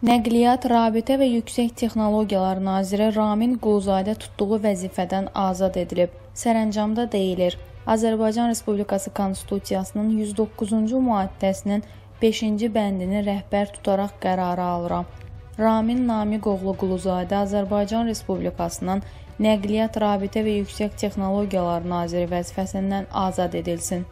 Nəqliyyat, Rabitə və Yüksək Texnologiyalar naziri Ramin Quluzadə tutduğu vəzifədən azad edilib. Sərəncamda deyilir: Azərbaycan Respublikası Konstitusiyasının 109-cu maddəsinin 5-ci bəndini rəhbər tutaraq qərarı alıram. Ramin Namiqoğlu Quluzadə Azərbaycan Respublikasının Nəqliyyat, Rabitə və Yüksək Texnologiyalar naziri vəzifəsindən azad edilsin.